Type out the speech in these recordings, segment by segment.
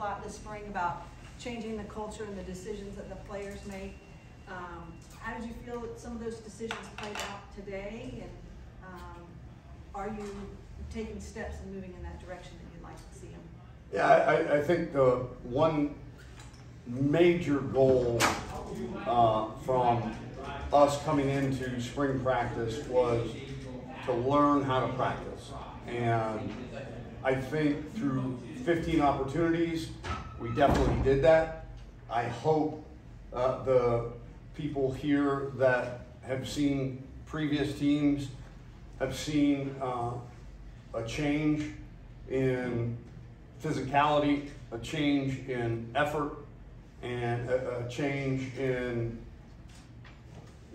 lot this spring about changing the culture and the decisions that the players make. Um, how did you feel that some of those decisions played out today? And um, are you taking steps and moving in that direction that you'd like to see them? Yeah, I, I think the one major goal uh, from us coming into spring practice was to learn how to practice. And I think through 15 opportunities, we definitely did that. I hope uh, the people here that have seen previous teams have seen uh, a change in physicality, a change in effort, and a, a change in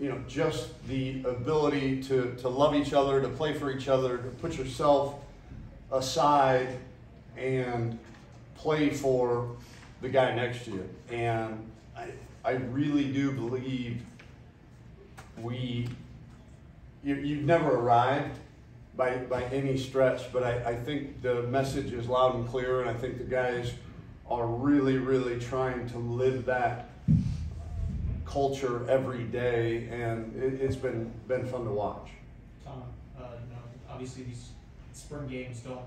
you know just the ability to, to love each other, to play for each other, to put yourself aside and play for the guy next to you. And I, I really do believe we, you, you've never arrived by, by any stretch, but I, I think the message is loud and clear, and I think the guys are really, really trying to live that culture every day, and it, has been been fun to watch. Tom, uh, obviously these spring games don't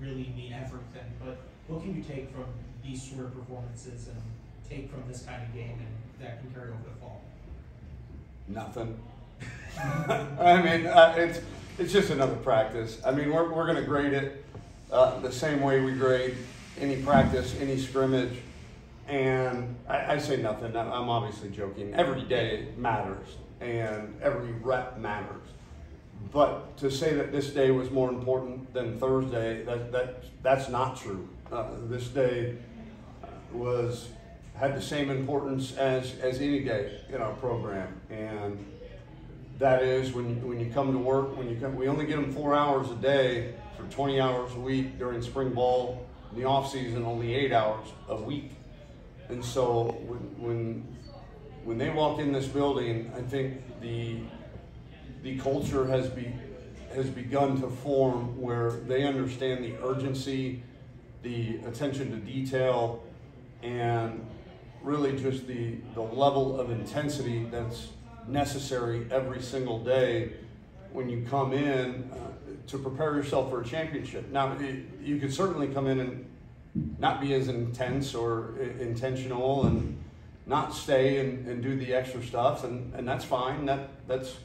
really mean everything, but what can you take from these sort of performances and take from this kind of game and that can carry over to fall? Nothing. I mean, uh, it's it's just another practice. I mean, we're, we're going to grade it uh, the same way we grade any practice, any scrimmage. And I, I, say nothing. I'm obviously joking. Every day matters, and every rep matters. But to say that this day was more important than Thursday, that, that that's not true. Uh, this day was had the same importance as, as any day in our program. And that is when, when you come to work, when you come, we only get them four hours a day for 20 hours a week during spring ball. In the off season, only eight hours a week. And so when, when, when they walk in this building, I think the, the culture has, be, has begun to form where they understand the urgency, the attention to detail, and really just the, the level of intensity that's necessary every single day when you come in uh, to prepare yourself for a championship. Now, it, you could certainly come in and not be as intense or intentional and not stay and, and do the extra stuff, and, and that's fine. That that's,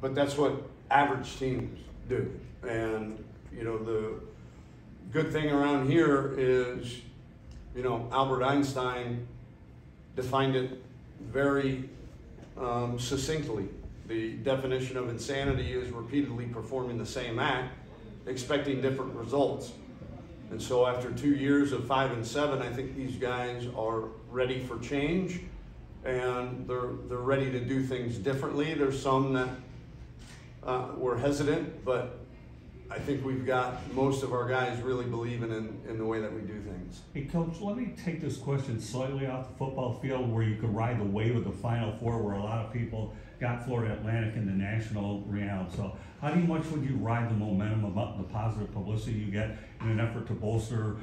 but that's what average teams do. And you know the good thing around here is you know, Albert Einstein defined it very um, succinctly. The definition of insanity is repeatedly performing the same act, expecting different results. And so, after two years of five and seven, I think these guys are ready for change, and they're they're ready to do things differently. There's some that uh, were hesitant, but I think we've got most of our guys really believing in, in the way that we do things. Hey, Coach, let me take this question slightly off the football field where you could ride the wave of the Final Four, where a lot of people got Florida Atlantic in the national realm. So, how much would you ride the momentum about the positive publicity you get in an effort to bolster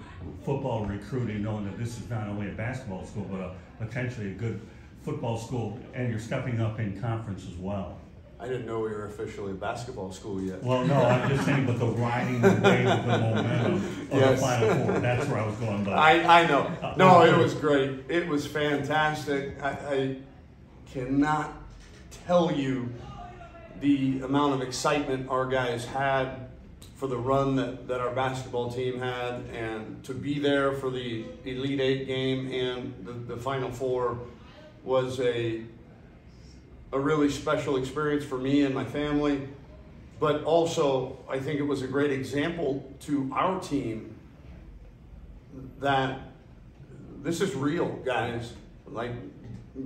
football recruiting, knowing that this is not only a basketball school, but a, potentially a good football school, and you're stepping up in conference as well? I didn't know we were officially a basketball school yet. Well, no, I'm just saying, but the riding the wave of the momentum of yes. the Final Four. That's where I was going. But I, I know. No, uh, it was great. It was fantastic. I, I cannot tell you the amount of excitement our guys had for the run that, that our basketball team had and to be there for the Elite Eight game and the, the Final Four was a a really special experience for me and my family. But also, I think it was a great example to our team that this is real, guys. Like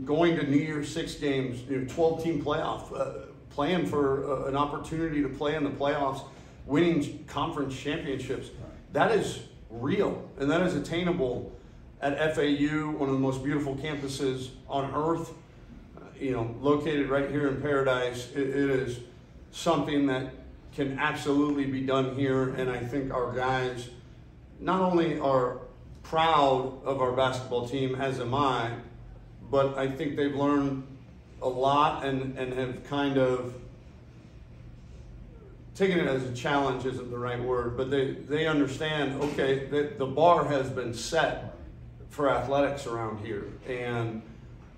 going to New Year's Six games, you know, 12 team playoff, uh, playing for uh, an opportunity to play in the playoffs, winning conference championships. That is real and that is attainable at FAU, one of the most beautiful campuses on earth you know, located right here in Paradise, it, it is something that can absolutely be done here. And I think our guys not only are proud of our basketball team, as am I. But I think they've learned a lot and, and have kind of taken it as a challenge isn't the right word, but they, they understand, okay, that the bar has been set for athletics around here. And,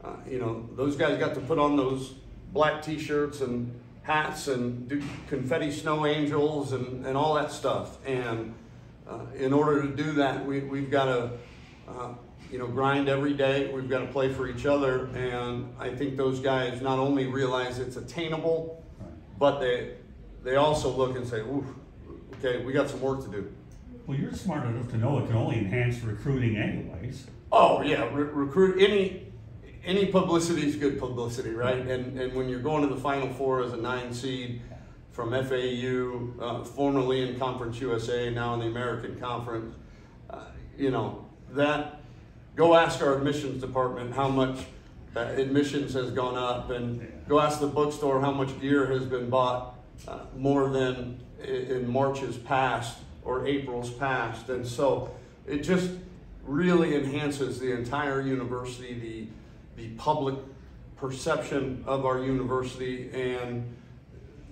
uh, you know, those guys got to put on those black t-shirts and hats and do confetti snow angels and, and all that stuff. And uh, in order to do that, we, we've got to, uh, you know, grind every day. We've got to play for each other. And I think those guys not only realize it's attainable, but they, they also look and say, ooh, okay, we got some work to do. Well, you're smart enough to know it can only enhance recruiting anyways. Oh yeah, Re- recruit any any publicity is good publicity, right? And and when you're going to the Final Four as a nine seed from FAU, uh, formerly in Conference USA, now in the American Conference, uh, you know that. Go ask our admissions department how much uh, admissions has gone up, and go ask the bookstore how much gear has been bought uh, more than in March's past or April's past, and so it just really enhances the entire university, the the public perception of our university, and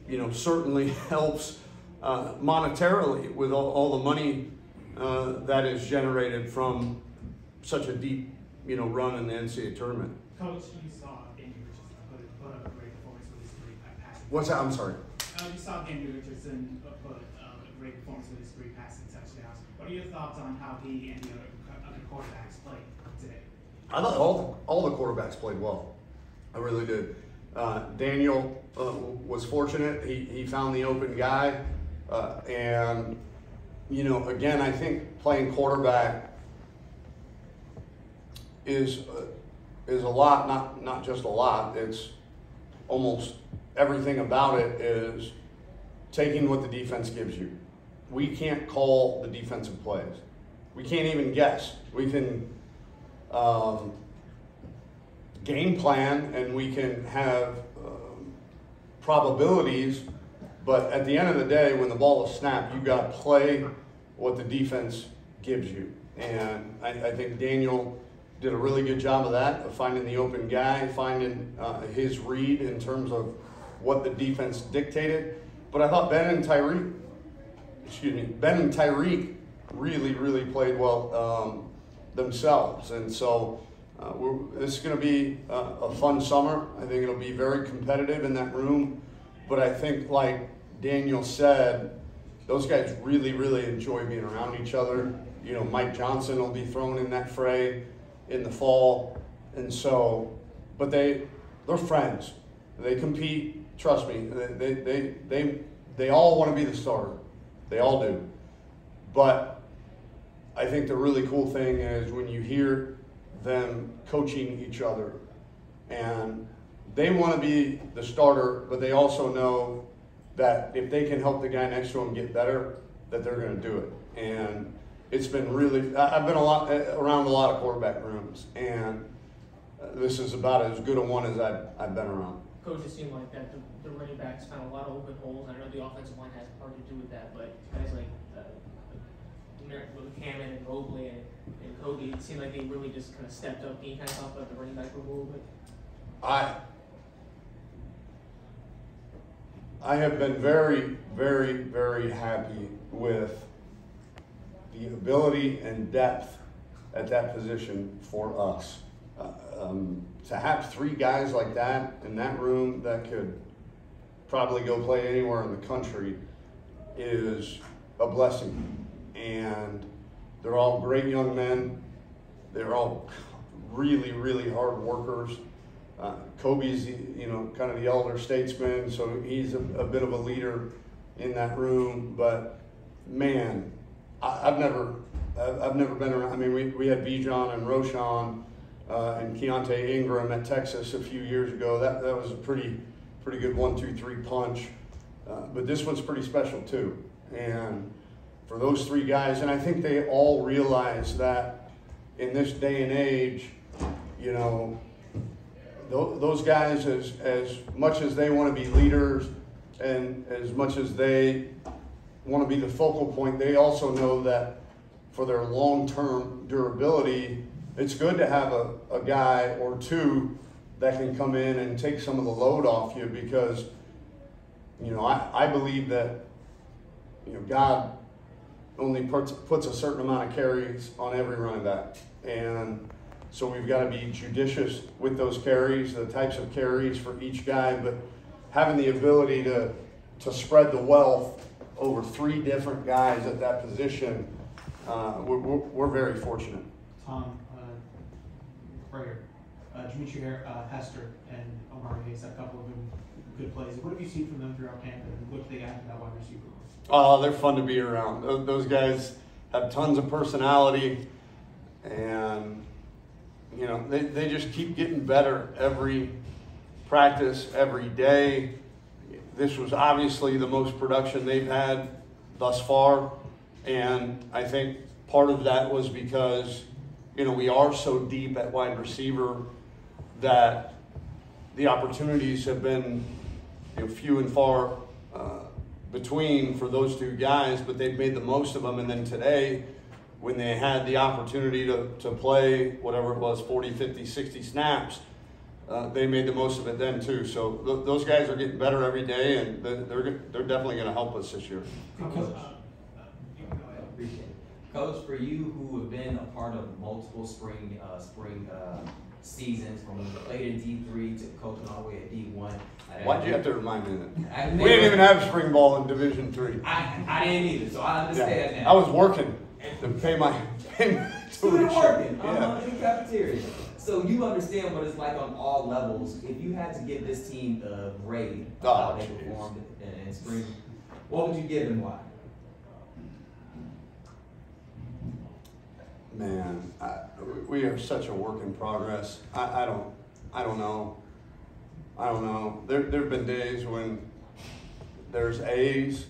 you know certainly helps uh, monetarily with all, all the money uh, that is generated from such a deep you know run in the NCAA tournament. Coach, you saw Andy Richardson put, put up a great performance with his three passing. What's that? I'm sorry. Uh, you saw Andy Richardson uh, put uh, a great performance with his three passing touchdowns. What are your thoughts on how he and the other, other quarterbacks played today? I thought all all the quarterbacks played well. I really did. Uh, Daniel uh, was fortunate; he he found the open guy, uh, and you know, again, I think playing quarterback is uh, is a lot, not not just a lot. It's almost everything about it is taking what the defense gives you. We can't call the defensive plays. We can't even guess. We can um, game plan and we can have um, probabilities, but at the end of the day, when the ball is snapped, you got to play what the defense gives you. And I, I think Daniel did a really good job of that, of finding the open guy, finding uh, his read in terms of what the defense dictated. But I thought Ben and Tyreek, excuse me, Ben and Tyreek really, really played well um, themselves. And so uh, this is going to be a, a fun summer. I think it'll be very competitive in that room. But I think, like Daniel said, those guys really, really enjoy being around each other. You know, Mike Johnson will be thrown in that fray in the fall, and so, but they, they're friends. They compete. Trust me. They, they, they, they, they all want to be the starter. They all do. But I think the really cool thing is when you hear them coaching each other, and they want to be the starter, but they also know that if they can help the guy next to them get better, that they're going to do it. And it's been really, I've been a lot around a lot of quarterback rooms, and this is about as good a one as I've, I've been around. Coach, it seemed like that the, the running backs found a lot of open holes. I know the offensive line has part to do with that, but guys like uh, with Hammond and Mobley and, and Kobe, it seemed like they really just kind of stepped up. Can you kind of talk about the running back room a little bit? I I have been very, very, very happy with the ability and depth at that position for us. Uh, um, to have three guys like that in that room that could probably go play anywhere in the country is a blessing. And they're all great young men. They're all really, really hard workers. Uh, Kobe's, you know, kind of the elder statesman, so he's a, a bit of a leader in that room. But man, I, I've never, I've, I've never been around. I mean, we, we had Bijan and Roschon uh, and Keaontay Ingram at Texas a few years ago. That that was a pretty, pretty good one, two, three punch. Uh, but this one's pretty special too. And for those three guys, and I think they all realize that in this day and age, you know, tho- those guys, as, as much as they want to be leaders and as much as they want to be the focal point, they also know that for their long-term durability, it's good to have a, a guy or two that can come in and take some of the load off you because, you know, I, I believe that, you know, God only puts, puts a certain amount of carries on every running back. And so we've got to be judicious with those carries, the types of carries for each guy, but having the ability to, to spread the wealth over three different guys at that position, uh, we're, we're, very fortunate. Tom, uh, right here, uh, Dimitri uh, Hester and Omar Hayes, a couple of them good plays. What have you seen from them throughout camp and what do they add to that wide receiver? Oh, they're fun to be around. Those, those guys have tons of personality, and you know they, they just keep getting better every practice, every day. This was obviously the most production they've had thus far, and I think part of that was because you know we are so deep at wide receiver that the opportunities have been you know, few and far uh, between for those two guys, but they've made the most of them. And then today, when they had the opportunity to, to play whatever it was 40, 50, 60 snaps, uh, they made the most of it then too. So th- those guys are getting better every day, and they're, they're, they're definitely going to help us this year. Coach, Coach. uh, uh, you can go. Appreciate. Coach, for you who have been a part of multiple spring, uh, spring, uh, seasons, from when you played in D three to coaching all the way at D one. Why'd you have to remind me of that? I We didn't even have spring ball in Division Three. I, I didn't either, so I understand Yeah. now. I was working to pay my, pay my Still tuition. working, Yeah. uh-huh, in the cafeteria. So you understand what it's like on all levels. If you had to give this team a grade of Oh, how they performed in, in spring, what would you give and why? Man, I, we are such a work in progress. I, I don't, I don't know. I don't know. There, there've been days when there's A's,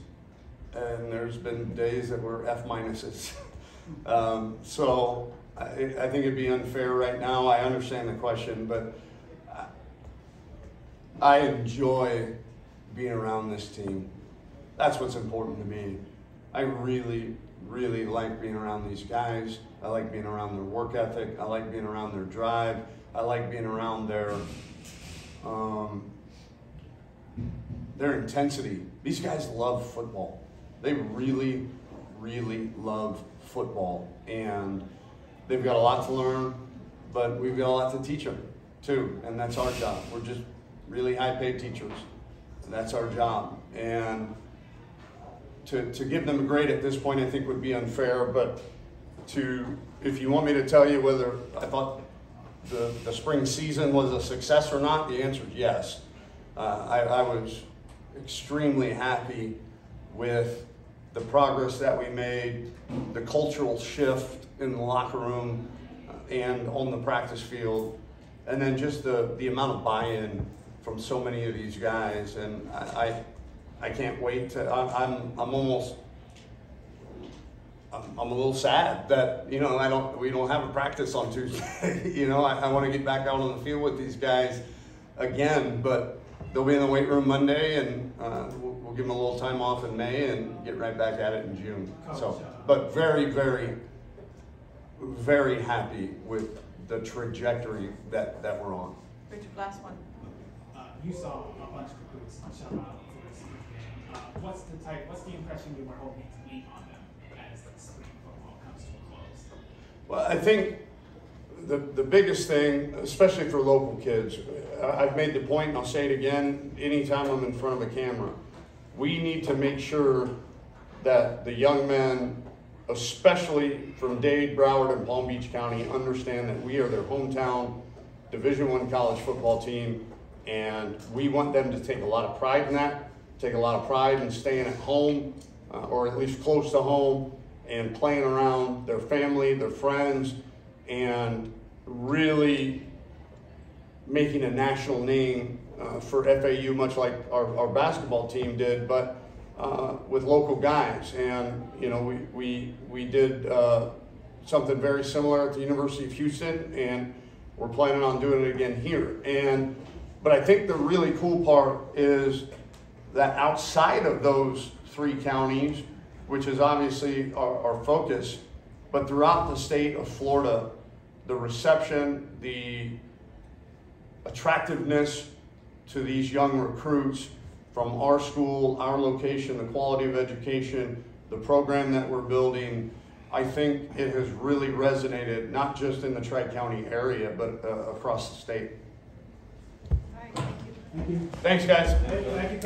and there's been days that were F minuses. um, so I, I think it'd be unfair right now. I understand the question, but I, I enjoy being around this team. That's what's important to me. I really, really like being around these guys. I like being around their work ethic. I like being around their drive. I like being around their um, their intensity. These guys love football. They really, really love football, and they've got a lot to learn, but we've got a lot to teach them too, and that's our job. We're just really high-paid teachers. That's our job, and to, to give them a grade at this point, I think would be unfair, but to, if you want me to tell you whether I thought the, the spring season was a success or not, the answer is yes. Uh, I, I was extremely happy with the progress that we made, the cultural shift in the locker room uh, and on the practice field, and then just the, the amount of buy-in from so many of these guys. And I, I, I can't wait to, I'm, I'm, I'm almost, I'm, I'm a little sad that, you know, I don't, we don't have a practice on Tuesday. you know, I, I want to get back out on the field with these guys again, but they'll be in the weight room Monday and uh, we'll, we'll give them a little time off in May and get right back at it in June. So, but very, very, very happy with the trajectory that, that we're on. Richard, last one. Uh, you saw a bunch of recruits show out for this game. Uh, what's the type, what's the impression you were hoping to leave on them Well, I think the, the biggest thing, especially for local kids, I've made the point and I'll say it again anytime I'm in front of a camera. We need to make sure that the young men, especially from Dade, Broward, and Palm Beach County, understand that we are their hometown Division One college football team, and we want them to take a lot of pride in that, take a lot of pride in staying at home, uh, or at least close to home, and playing around their family, their friends, and really making a national name uh, for FAU, much like our, our basketball team did, but uh, with local guys. And, you know, we, we, we did uh, something very similar at the University of Houston, and we're planning on doing it again here. And, but I think the really cool part is that outside of those three counties, which is obviously our, our focus, but throughout the state of Florida, the reception, the attractiveness to these young recruits from our school, our location, the quality of education, the program that we're building, I think it has really resonated, not just in the Tri-County area, but uh, across the state. All right, thank you. Thanks, guys. Thank you.